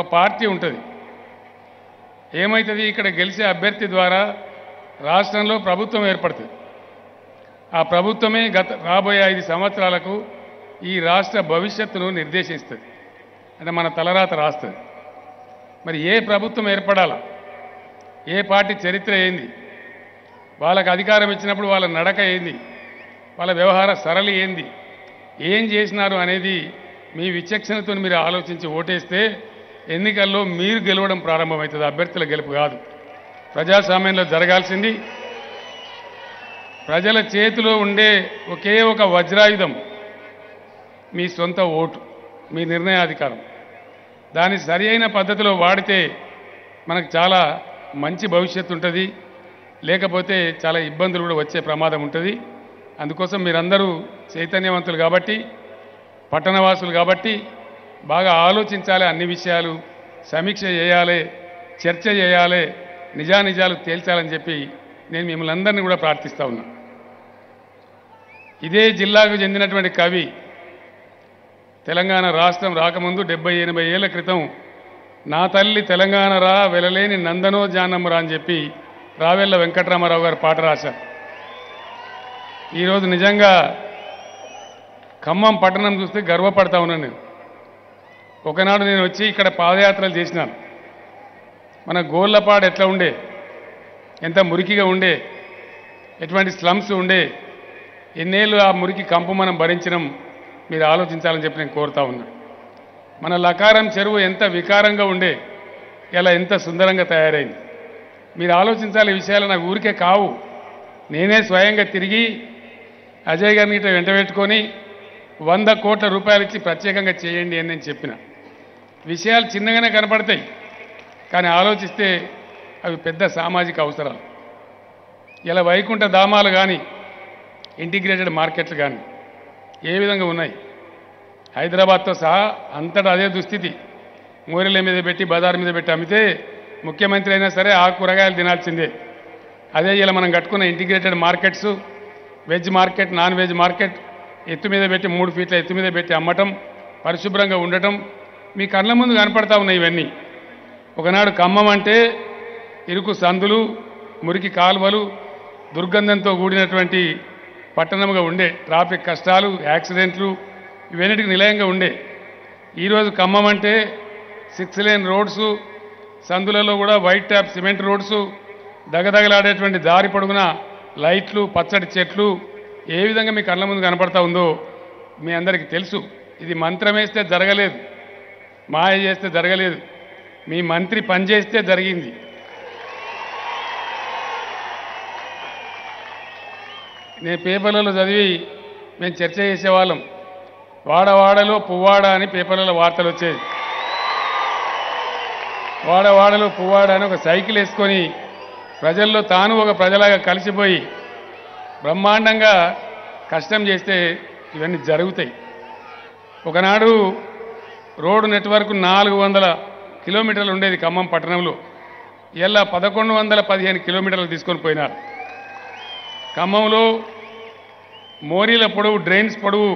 ఒక పార్టీ ఉంటుంది. ఏమవుతుంది ఇక్కడ గెలిచే అభ్యర్థి ద్వారా రాష్ట్రంలో ప్రభుత్వం ఏర్పడుతుంది. ఆ ప్రభుత్వమే గత రాబోయే ఐదు సంవత్సరాలకు ఈ రాష్ట్ర భవిష్యత్తును నిర్దేశిస్తుంది. అంటే మన తలరాత రాస్తుంది. మరి ఏ ప్రభుత్వం ఏర్పడాలా? ఏ పార్టీ చరిత్ర ఏంది? వాళ్ళకి అధికారం ఇచ్చినప్పుడు వాళ్ళ నడక ఏంది? వాళ్ళ వ్యవహార సరళి ఏంది? ఏం చేసినారు అనేది మీ విచక్షణతో మీరు ఆలోచించి ఓటేస్తే ఎన్నికల్లో మీరు గెలవడం ప్రారంభమవుతుంది అభ్యర్థుల గెలుపు కాదు. ప్రజాస్వామ్యంలో జరగాల్సింది ప్రజల చేతిలో ఉండే ఒకే ఒక వజ్రాయుధం మీ సొంత ఓటు మీ నిర్ణయాధికారం. దాన్ని సరి అయిన పద్ధతిలో వాడితే మనకు చాలా మంచి భవిష్యత్తు ఉంటుంది లేకపోతే చాలా ఇబ్బందులు కూడా వచ్చే ప్రమాదం ఉంటుంది. అందుకోసం మీరందరూ చైతన్యవంతులు కాబట్టి పట్టణవాసులు కాబట్టి బాగా ఆలోచించాలి అన్ని విషయాలు సమీక్ష చేయాలి చర్చ చేయాలి నిజానిజాలు తేల్చాలని చెప్పి నేను మిమ్మల్ని అందరినీ కూడా ప్రార్థిస్తా ఉన్నా. ఇదే జిల్లాకు చెందినటువంటి కవి తెలంగాణ రాష్ట్రం రాకముందు డెబ్బై ఎనభై ఏళ్ళ క్రితం నా తల్లి తెలంగాణ రా వెలలేని నందనో జానమ్మరా అని చెప్పి రావెల్ల వెంకటరామారావు గారు పాట రాశారు. ఈరోజు నిజంగా ఖమ్మం పట్టణం చూస్తే గర్వపడతా ఉన్నాను నేను. ఒకనాడు నేను వచ్చి ఇక్కడ పాదయాత్రలు చేసినాను. మన గోళ్ళపాడు ఎట్లా ఉండే? ఎంత మురికిగా ఉండే? ఎటువంటి స్లమ్స్ ఉండే? ఎన్నేళ్ళు ఆ మురికి కంపు మనం భరించడం మీరు ఆలోచించాలని చెప్పి నేను కోరుతా ఉన్నా. మన లకారం చెరువు ఎంత వికారంగా ఉండే? ఇలా ఎంత సుందరంగా తయారైంది. మీరు ఆలోచించాలి విషయాలు నాకు ఊరికే కావు. నేనే స్వయంగా తిరిగి అజయ్ గారిని ఇట్లా వెంట పెట్టుకొని వంద కోట్ల రూపాయలు ఇచ్చి ప్రత్యేకంగా చేయండి అని నేను చెప్పిన. విషయాలు చిన్నగానే కనపడతాయి కానీ ఆలోచిస్తే అవి పెద్ద సామాజిక అవసరాలు. ఇలా వైకుంఠ ధామాలు కానీ ఇంటిగ్రేటెడ్ మార్కెట్లు కానీ ఏ విధంగా ఉన్నాయి? హైదరాబాద్తో సహా అంతటా అదే దుస్థితి. మూరెల మీద పెట్టి బజార్ మీద పెట్టి అమ్మితే ముఖ్యమంత్రి అయినా సరే ఆ కూరగాయలు తినాల్సిందే. అదే ఇలా మనం కట్టుకున్న integrated markets veg market non veg market ఎత్తు మీద పెట్టి మూడు ఫీట్ల ఎత్తు మీద పెట్టి అమ్మటం పరిశుభ్రంగా ఉండటం మీ కళ్ళ ముందు కనపడతా ఉన్నాయి ఇవన్నీ. ఒకనాడు ఖమ్మం అంటే ఇరుకు సందులు మురికి కాలువలు దుర్గంధంతో కూడినటువంటి పట్టణంగా ఉండే ట్రాఫిక్ కష్టాలు యాక్సిడెంట్లు ఇవన్నిటికి నిలయంగా ఉండే. ఈరోజు ఖమ్మం అంటే సిక్స్ లేన్ రోడ్సు సందులలో కూడా వైట్ ట్యాప్ సిమెంట్ రోడ్సు దగదగలాడేటువంటి దారి పొడుగున లైట్లు పచ్చడి చెట్లు ఏ విధంగా మీ కళ్ళ ముందు కనపడతా ఉందో మీ అందరికీ తెలుసు. ఇది మంత్రం వేస్తే జరగలేదు. మాయ చేస్తే జరగలేదు. మీ మంత్రి పనిచేస్తే జరిగింది. నేను పేపర్లలో చదివి మేము చర్చ చేసేవాళ్ళం. వాడవాడలో పువ్వాడ అని పేపర్లలో వార్తలు వచ్చేది వాడవాడలో పువ్వాడ అని ఒక సైకిల్ వేసుకొని ప్రజల్లో తాను ఒక ప్రజలాగా కలిసిపోయి బ్రహ్మాండంగా కష్టం చేస్తే ఇవన్నీ జరుగుతాయి. ఒకనాడు రోడ్డు నెట్వర్క్ నాలుగు వందల కిలోమీటర్లు ఉండేది ఖమ్మం పట్టణంలో. ఇలా పదకొండు వందల పదిహేను కిలోమీటర్లు తీసుకొని పోయినారు. ఖమ్మంలో మోరీల పొడవు డ్రైన్స్ పొడవు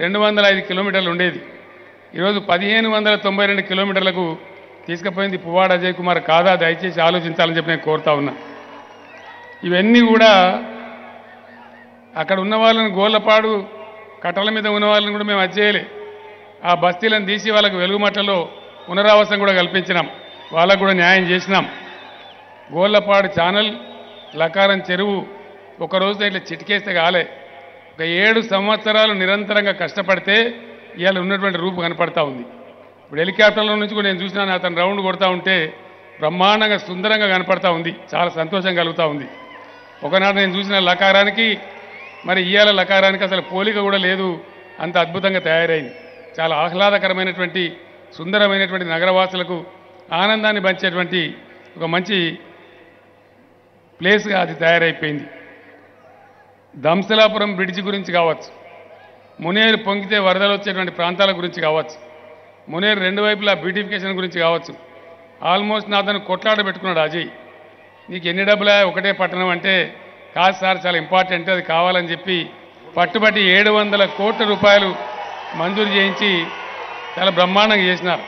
రెండు వందల ఐదు కిలోమీటర్లు ఉండేది. ఈరోజు పదిహేను వందల తొంభై రెండు కిలోమీటర్లకు తీసుకుపోయింది పువ్వాడ అజయ్ కుమార్ కాదా? దయచేసి ఆలోచించాలని చెప్పి నేను కోరుతా ఉన్నా. ఇవన్నీ కూడా అక్కడ ఉన్న వాళ్ళని గోళ్ళపాడు కట్టల మీద ఉన్న వాళ్ళని కూడా మేము అచ్చేయలే ఆ బస్తీలను తీసి వాళ్ళకు వెలుగుమట్టలో పునరావాసం కూడా కల్పించినాం. వాళ్ళకు కూడా న్యాయం చేసినాం. గోళ్ళపాడు ఛానల్ లకారం చెరువు ఒక రోజున ఇట్లా చిటికేస్తే కాలే. ఒక ఏడు సంవత్సరాలు నిరంతరంగా కష్టపడితే ఇవాళ ఉన్నటువంటి రూపు కనపడతా ఉంది. ఇప్పుడు హెలికాప్టర్లో నుంచి కూడా నేను చూసినాను అతను రౌండ్ కొడతా ఉంటే బ్రహ్మాండంగా సుందరంగా కనపడతా ఉంది. చాలా సంతోషం కలుగుతూ ఉంది. ఒకనాడు నేను చూసిన లకారానికి మరి ఇయాల లకారానికి అసలు పోలిక కూడా లేదు. అంత అద్భుతంగా తయారైంది. చాలా ఆహ్లాదకరమైనటువంటి సుందరమైనటువంటి నగరవాసులకు ఆనందాన్ని పంచేటువంటి ఒక మంచి ప్లేస్గా అది తయారైపోయింది. దంసలాపురం బ్రిడ్జి గురించి కావచ్చు మునేరు పొంగితే వరదలు వచ్చేటువంటి ప్రాంతాల గురించి కావచ్చు మునేరు రెండు వైపులా బ్యూటిఫికేషన్ గురించి కావచ్చు ఆల్మోస్ట్ నా అతను కొట్లాడ పెట్టుకున్నాడు అజయ్. నీకు ఎన్ని డబ్బులా ఒకటే పట్టణం అంటే కాదు సార్ చాలా ఇంపార్టెంట్ అది కావాలని చెప్పి పట్టుబట్టి ఏడు వందల కోట్ల రూపాయలు మంజూరు చేయించి చాలా బ్రహ్మాండంగా చేసినారు.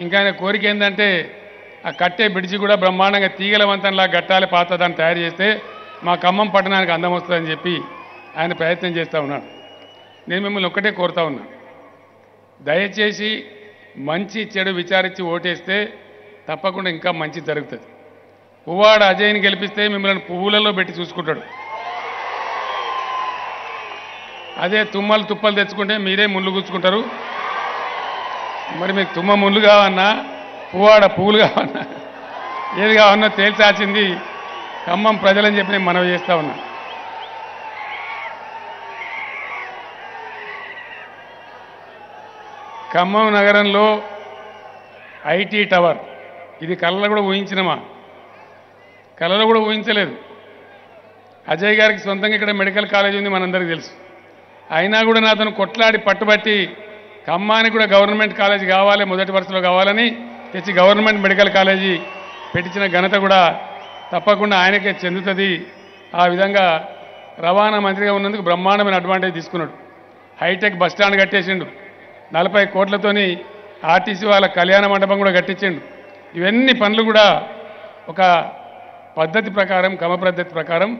ఇంకా ఆయన కోరిక ఏంటంటే ఆ కట్టే బ్రిడ్జి కూడా బ్రహ్మాండంగా తీగలవంతంలా గట్టాలి పాత దాన్ని తయారు చేస్తే మా ఖమ్మం పట్టణానికి అందం వస్తుందని చెప్పి ఆయన ప్రయత్నం చేస్తూ ఉన్నాడు. నేను మిమ్మల్ని ఒక్కటే కోరుతా ఉన్నా. దయచేసి మంచి చెడు విచారించి ఓటేస్తే తప్పకుండా ఇంకా మంచి జరుగుతుంది. పువ్వాడ అజయ్ని గెలిపిస్తే మిమ్మల్ని పువ్వులలో పెట్టి చూసుకుంటాడు. అదే తుమ్మలు తుప్పలు తెచ్చుకుంటే మీరే ముళ్ళు గుచ్చుకుంటారు. మరి మీకు తుమ్మ ముళ్ళు కావన్నా పువ్వాడ పువ్వులు కావన్నా ఏది కావన్నా తేల్చాల్సింది ఖమ్మం ప్రజలని చెప్పి నేను మనవి చేస్తా ఉన్నా. ఖమ్మం నగరంలో ఐటీ టవర్ ఇది కళ్ళలో కూడా ఊహించినమా? కళ్ళలో కూడా ఊహించలేదు. అజయ్ గారికి సొంతంగా ఇక్కడ మెడికల్ కాలేజ్ ఉంది మనందరికీ తెలుసు. అయినా కూడా నాతను కొట్లాడి పట్టుబట్టి ఖమ్మానికి కూడా గవర్నమెంట్ కాలేజ్ కావాలి మొదటి వరుసలో కావాలని తెచ్చి గవర్నమెంట్ మెడికల్ కాలేజీ పెట్టించిన ఘనత కూడా తప్పకుండా ఆయనకే చెందుతుంది. ఆ విధంగా రవాణా మంత్రిగా ఉన్నందుకు బ్రహ్మాండమైన అడ్వాంటేజ్ తీసుకున్నాడు. హైటెక్ బస్ స్టాండ్ కట్టేసిండు. నలభై కోట్లతోని ఆర్టీసీ వాళ్ళ కళ్యాణ మండపం కూడా కట్టించిండు. ఇవన్నీ పనులు కూడా ఒక పద్ధతి ప్రకారం క్రమ పద్ధతి ప్రకారం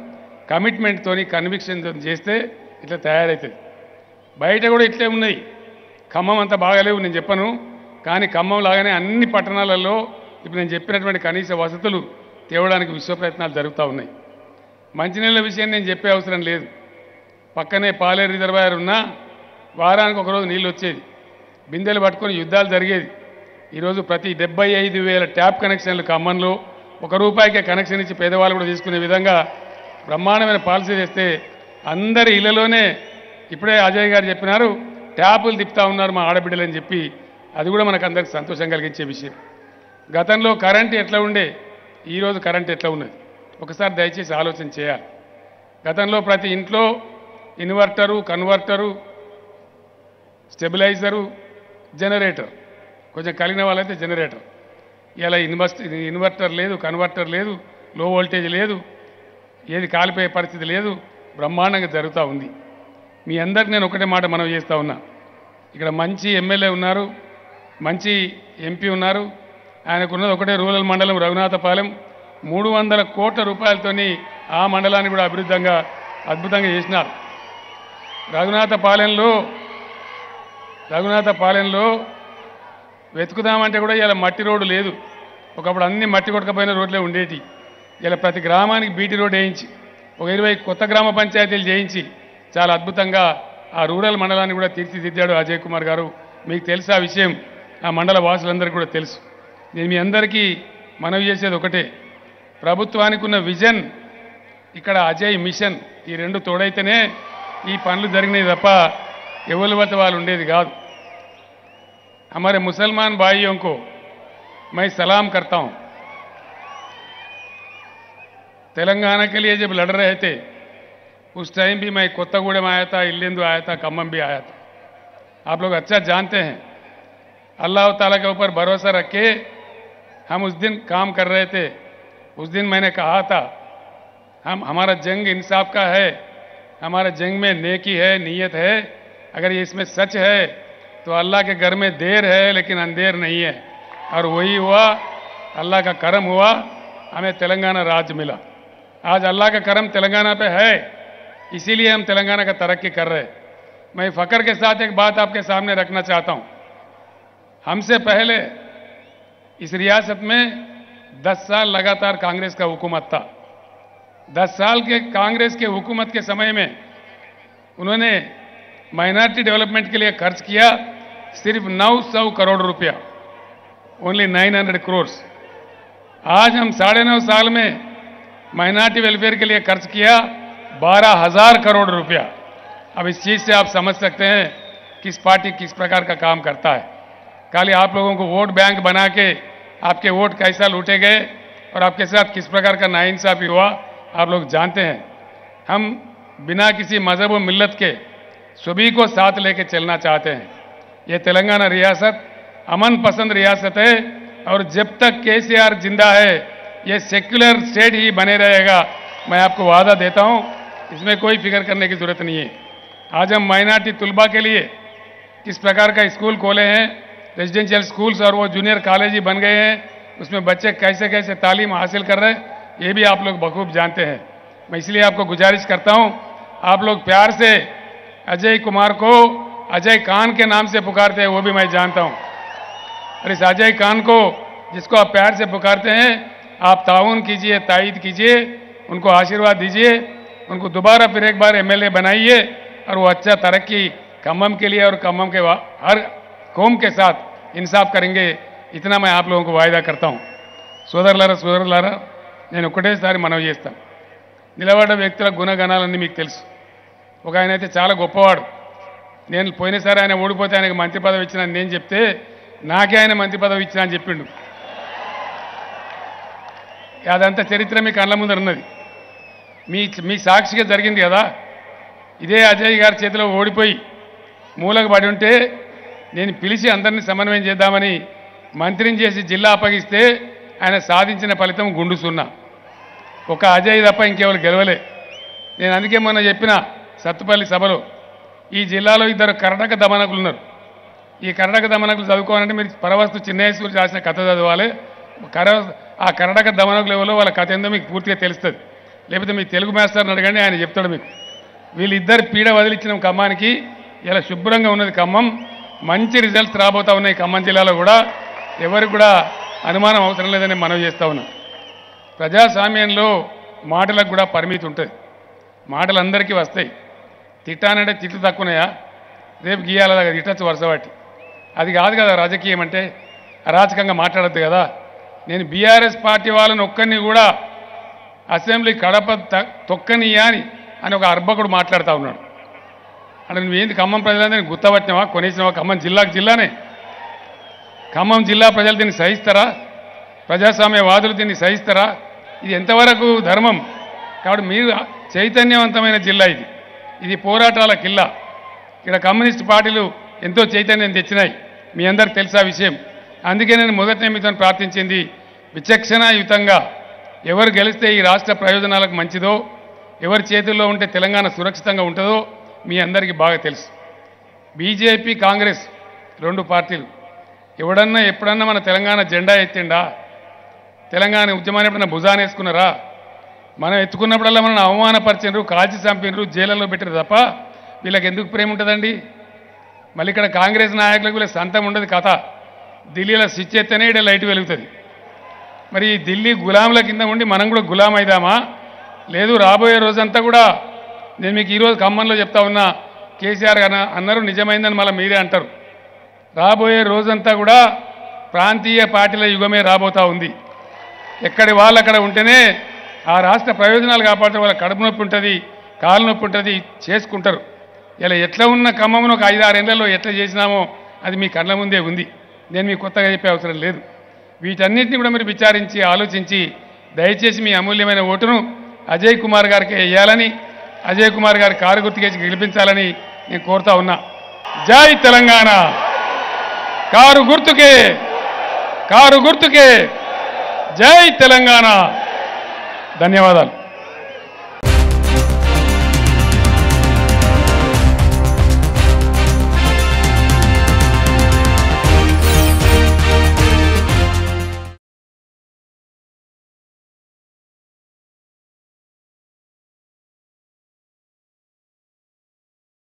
కమిట్మెంట్తోని కన్విక్షన్తో చేస్తే ఇట్లా తయారవుతుంది బయట కూడా ఇట్లే ఉన్నాయి. ఖమ్మం అంత బాగాలేవు నేను చెప్పను. కానీ ఖమ్మం లాగానే అన్ని పట్టణాలలో ఇప్పుడు నేను చెప్పినటువంటి కనీస వసతులు తేవడానికి విశ్వ ప్రయత్నాలు జరుగుతూ ఉన్నాయి. మంచినీళ్ళ విషయం నేను చెప్పే అవసరం లేదు. పక్కనే పాలేరు రిజర్వాయర్ ఉన్నా వారానికి ఒకరోజు నీళ్ళు వచ్చేది. బిందెలు పట్టుకొని యుద్ధాలు జరిగేది. ఈరోజు ప్రతి డెబ్బై ఐదు వేల ట్యాప్ కనెక్షన్లు ఖమ్మంలో ఒక రూపాయికే కనెక్షన్ ఇచ్చి పేదవాళ్ళు కూడా తీసుకునే విధంగా బ్రహ్మాండమైన పాలసీ చేస్తే అందరి ఇళ్ళలోనే ఇప్పుడే అజయ్ గారు చెప్పినారు ట్యాపులు తిప్పుతా ఉన్నారు మా ఆడబిడ్డలు అని చెప్పి. అది కూడా మనకు అందరికి సంతోషం కలిగించే విషయం. గతంలో కరెంట్ ఎట్లా ఉండే ఈరోజు కరెంట్ ఎట్లా ఉన్నది? ఒకసారి దయచేసి ఆలోచన చేయాలి. గతంలో ప్రతి ఇంట్లో ఇన్వర్టరు కన్వర్టరు స్టెబిలైజరు జనరేటర్. కొంచెం కలిగిన వాళ్ళైతే జనరేటర్. ఇలా ఇన్వెస్ట్ ఇన్వర్టర్ లేదు కన్వర్టర్ లేదు లో వోల్టేజ్ లేదు ఏది కాలిపోయే పరిస్థితి లేదు. బ్రహ్మాండంగా జరుగుతూ ఉంది. మీ అందరికి నేను ఒకటే మాట మనం చేస్తూ ఉన్నా. ఇక్కడ మంచి ఎమ్మెల్యే ఉన్నారు మంచి ఎంపీ ఉన్నారు. ఆయనకున్నది ఒకటే రూరల్ మండలం రఘునాథపాలెం. మూడు వందల కోట్ల రూపాయలతోని ఆ మండలాన్ని కూడా అభివృద్ధంగా అద్భుతంగా చేసినారు. రఘునాథపాలెంలో రఘునాథపాలెంలో వెతుకుదామంటే కూడా ఇలా మట్టి రోడ్డు లేదు. ఒకప్పుడు అన్ని మట్టి కొట్టకపోయిన రోడ్లే ఉండేటి. ఇలా ప్రతి గ్రామానికి బీటీ రోడ్ వేయించి ఒక ఇరవై కొత్త గ్రామ పంచాయతీలు చేయించి చాలా అద్భుతంగా ఆ రూరల్ మండలాన్ని కూడా తీర్చిదిద్దాడు అజయ్ కుమార్ గారు మీకు తెలుసు ఆ విషయం ఆ మండల వాసులందరికీ కూడా తెలుసు నేను మీ అందరికీ మనవి చేసేది ఒకటే ప్రభుత్వానికి ఉన్న విజన్ ఇక్కడ అజయ్ మిషన్ ఈ రెండు తోడైతేనే ఈ పనులు జరిగినాయి తప్ప ఎవరి వద్ద వాళ్ళు ఉండేది కాదు हमारे मुसलमान भाइयों को मैं सलाम करता हूं तेलंगाना के लिए जब लड़ रहे थे, उस टाइम भी मैं कोत्तागुड़े में आया था, इल्लेंदु आया था, खम्मम भी आया था। आप लोग अच्छा जानते हैं। अल्लाह ताला के ऊपर भरोसा रख के हम उस दिन काम कर रहे थे। उस दिन मैंने कहा था, हम, हमारा जंग इंसाफ का है, हमारा जंग में नेकी है, नीयत है। अगर ये इसमें सच है तो अल्लाह के घर में देर है, लेकिन अंधेर नहीं है। और वही हुआ, अल्लाह का करम हुआ, हमें तेलंगाना राज्य मिला। आज अल्लाह का करम तेलंगाना पे है, इसीलिए हम तेलंगाना का तरक्की कर रहे हैं। मैं फकर के साथ एक बात आपके सामने रखना चाहता हूँ। हमसे पहले इस रियासत में 10 साल लगातार कांग्रेस का हुकूमत था। 10 साल के कांग्रेस के हुकूमत के समय में उन्होंने माइनॉरिटी डेवलपमेंट के लिए खर्च किया सिर्फ़ 900 करोड़ रुपया, ओनली 900 करोड़ आज हम साढ़े नौ साल में माइनॉरिटी वेलफेयर के लिए खर्च किया बारह हज़ार करोड़ रुपया। अब इस चीज़ से आप समझ सकते हैं किस पार्टी किस प्रकार का काम करता है। खाली आप लोगों को वोट बैंक बना के आपके वोट कैसा लूटे गए और आपके साथ किस प्रकार का नाइंसाफी हुआ, आप लोग जानते हैं। हम बिना किसी मज़हब व मिल्लत के सभी को साथ लेके चलना चाहते हैं। ये तेलंगाना रियासत अमन पसंद रियासत है और जब तक केसीआर ज़िंदा है ये सेक्युलर स्टेट ही बने रहेगा। मैं आपको वादा देता हूँ, इसमें कोई फ़िक्र करने की ज़रूरत नहीं है। आज हम माइनॉरिटी तुलबा के लिए किस प्रकार का स्कूल खोले हैं रेजिडेंशियल स्कूल्स और वो जूनियर कॉलेज ही बन गए हैं, उसमें बच्चे कैसे कैसे तालीम हासिल कर रहे हैं, ये भी आप लोग बखूब जानते हैं। मैं इसलिए आपको गुजारिश करता हूँ, आप लोग प्यार से अजय कुमार को अजय खान के नाम से पुकारते हैं, वो भी मैं जानता हूँ। और इस अजय खान को जिसको आप प्यार से पुकारते हैं आप ताउन कीजिए तायद कीजिए उनको आशीर्वाद दीजिए उनको दोबारा फिर एक बार एमएलए बनाइए और वो अच्छा तरक्की खम्मम के लिए और खम्मम के वा- हर कौम के साथ इंसाफ करेंगे इतना मैं आप लोगों को वायदा करता हूँ సోదరులారా సోదరులారా నేను ఒకటేసారి మనవి చేస్తాను నిలబడ్డ వ్యక్తుల గుణగణాలన్నీ మీకు తెలుసు ఒక ఆయన అయితే చాలా గొప్పవాడు నేను పోయినసారి ఆయన ఓడిపోతే ఆయనకు మంత్రి పదవి ఇచ్చిన నేను చెప్తే నాకే ఆయన మంత్రి పదవి ఇచ్చిన అని చెప్పిండు అదంతా చరిత్ర మీ కళ్ళ ముందర ఉన్నది. మీ మీ సాక్షిగా జరిగింది కదా. ఇదే అజయ్ గారి చేతిలో ఓడిపోయి మూలకు పడి ఉంటే నేను పిలిచి అందరినీ సమన్వయం చేద్దామని మంత్రిని చేసి జిల్లా అప్పగిస్తే ఆయన సాధించిన ఫలితం గుండు సున్నా. ఒక అజయ్ తప్ప ఇంకెవరు గెలవలే. నేను అందుకే మొన్న చెప్పిన సత్తుపల్లి సభలో ఈ జిల్లాలో ఇద్దరు కర్ణాటక దమనకులు ఉన్నారు. ఈ కర్ణాటక దమనకులు చదువుకోవాలంటే మీరు పరవస్తు చిన్నేశ్వరి రాసిన కథ చదవాలి. కర ఆ కర్ణాటక దమనకు లెవెల్లో వాళ్ళ కథ ఏందో మీకు పూర్తిగా తెలుస్తుంది. లేకపోతే మీ తెలుగు మాస్టర్ని అడగండి ఆయన చెప్తాడు మీకు. వీళ్ళిద్దరు పీడ వదిలించిన ఖమ్మానికి ఇలా శుభ్రంగా ఉన్నది ఖమ్మం. మంచి రిజల్ట్స్ రాబోతూ ఉన్నాయి ఖమ్మం జిల్లాలో కూడా. ఎవరికి కూడా అనుమానం అవసరం లేదని మనవి చేస్తా ఉన్నాం. ప్రజాస్వామ్యంలో మాటలకు కూడా పరిమితి ఉంటుంది. మాటలు అందరికీ వస్తాయి. తిట్టానంటే తిట్లు తక్కువనాయా? రేపు గీయాలి తిట్టచ్చు వరుస అది కాదు కదా రాజకీయం అంటే అరాచకంగా మాట్లాడద్దు కదా. నేను బీఆర్ఎస్ పార్టీ వాళ్ళని ఒక్కరిని కూడా అసెంబ్లీ కడప తొక్కనియా అని అని ఒక అర్భకుడు మాట్లాడుతూ ఉన్నాడు. అంటే నువ్వేంది ఖమ్మం ప్రజలందరినీ గుర్తపట్టినావా కొనేసినావా? ఖమ్మం జిల్లాకు జిల్లానే. ఖమ్మం జిల్లా ప్రజలు దీన్ని సహిస్తారా? ప్రజాస్వామ్యవాదులు దీన్ని సహిస్తారా? ఇది ఎంతవరకు ధర్మం? కాబట్టి మీరు చైతన్యవంతమైన జిల్లా ఇది. ఇది పోరాటాల కిల్లా. ఇక్కడ కమ్యూనిస్ట్ పార్టీలు ఎంతో చైతన్యం తెచ్చినాయి. మీ అందరికి తెలుసా విషయం? అందుకే నేను మొదటి మీతో ప్రార్థించింది విచక్షణాయుతంగా. ఎవరు గెలిస్తే ఈ రాష్ట్ర ప్రయోజనాలకు మంచిదో ఎవరి చేతుల్లో ఉంటే తెలంగాణ సురక్షితంగా ఉంటుందో మీ అందరికీ బాగా తెలుసు. బీజేపీ కాంగ్రెస్ రెండు పార్టీలు. ఎవడన్నా ఎప్పుడన్నా మన తెలంగాణ జెండా ఎత్తిండా? తెలంగాణ ఉద్యమాన్ని ఎప్పుడన్నా భుజాన వేసుకున్నారా? మనం ఎత్తుకున్నప్పుడల్లా మనం అవమానపరిచినరు కాల్చి చంపినరు జైలలో పెట్టారు తప్ప వీళ్ళకి ఎందుకు ప్రేమ ఉంటుందండి? మళ్ళీ ఇక్కడ కాంగ్రెస్ నాయకులకు వీళ్ళ సంతం ఉండదు కథ. ఢిల్లీలో స్విచ్ ఎత్తేనే ఇక్కడ లైట్ వెలుగుతుంది. మరి ఢిల్లీ గులాముల కింద ఉండి మనం కూడా గులాం అయిదామా లేదు రాబోయే రోజంతా కూడా నేను మీకు ఈరోజు ఖమ్మంలో చెప్తా ఉన్నా కేసీఆర్ అన్నారు నిజమైందని మళ్ళీ మీరే అంటారు. రాబోయే రోజంతా కూడా ప్రాంతీయ పార్టీల యుగమే రాబోతా ఉంది. ఎక్కడి వాళ్ళు అక్కడ ఉంటేనే ఆ రాష్ట్ర ప్రయోజనాలు కాపాడితే వాళ్ళ కడుపు నొప్పి ఉంటుంది కాలు నొప్పి ఉంటుంది చేసుకుంటారు. ఇలా ఎట్లా ఉన్న ఖమ్మంలో ఒక ఐదు ఆరేళ్ళలో ఎట్లా చేసినామో అది మీ కళ్ళ ముందే ఉంది. నేను మీకు కొత్తగా చెప్పే అవసరం లేదు. వీటన్నిటిని కూడా మీరు విచారించి ఆలోచించి దయచేసి మీ అమూల్యమైన ఓటును అజయ్ కుమార్ గారికి వేయాలని అజయ్ కుమార్ గారి కారు గుర్తుకేసి గెలిపించాలని నేను కోరుతా ఉన్నా. జై తెలంగాణ! కారు గుర్తుకే! కారు గుర్తుకే! జై తెలంగాణ! ధన్యవాదాలు.